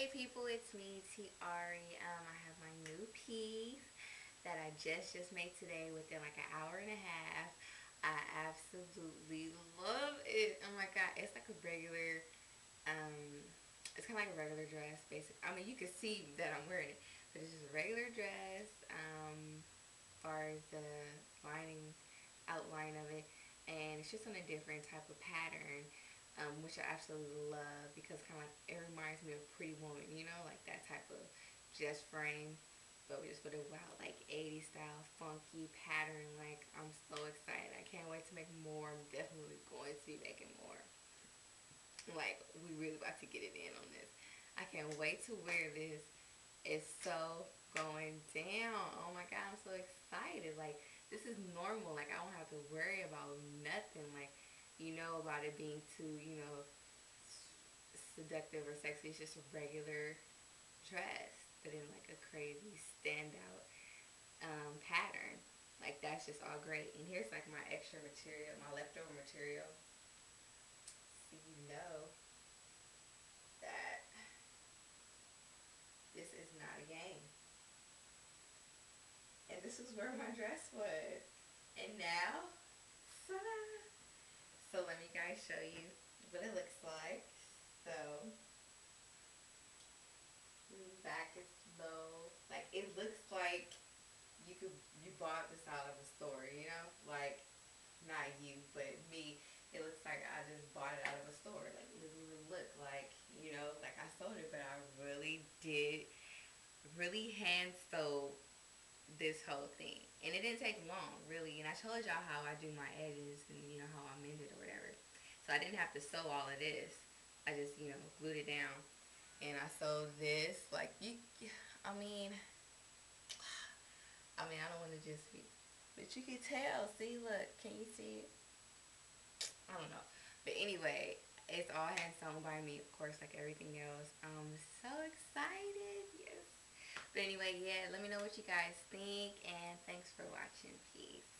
Hey people, it's me, Tiari. Um, I have my new piece that I just just made today within like an hour and a half. I absolutely love it. Oh my god, it's like a regular, um, it's kind of like a regular dress, basically. I mean, you can see that I'm wearing it, but it's just a regular dress. Um, as far as the lining, outline of it, and it's just on a different type of pattern which I absolutely love because kind of like it reminds me of Pretty Woman, you know, like that type of just frame, but we just put a wild like 80s style funky pattern. Like I'm so excited. I can't wait to make more. I'm definitely going to be making more. Like we really about to get it in on this. I can't wait to wear this. It's so going down. Oh my god, I'm so excited. Like this is normal. Like I don't have to worry about nothing. Like you know about it being too, you know, seductive or sexy. It's just a regular dress, but in like a crazy standout um, pattern. Like that's just all great. And here's like my extra material, my leftover material. So you know that this is not a game. And this is where my dress was. And now, ta-da! So let me guys show you what it looks like. So back is low. Like it looks like you could you bought this out of a store, you know? Like not you, but me. It looks like I just bought it out of a store. Like even look like, you know, like I sold it, but I really did really hand sew this whole thing. And it didn't take long, really. I told y'all how I do my edges and, you know, how I mend it or whatever. So I didn't have to sew all of this. I just, you know, glued it down. And I sewed this. Like, you, I mean, I mean, I don't want to just be, but you can tell. See, look, can you see it? I don't know. But anyway, it's all hand sewn by me, of course, like everything else. I'm so excited. Yes. But anyway, yeah, let me know what you guys think. And thanks for watching. Peace.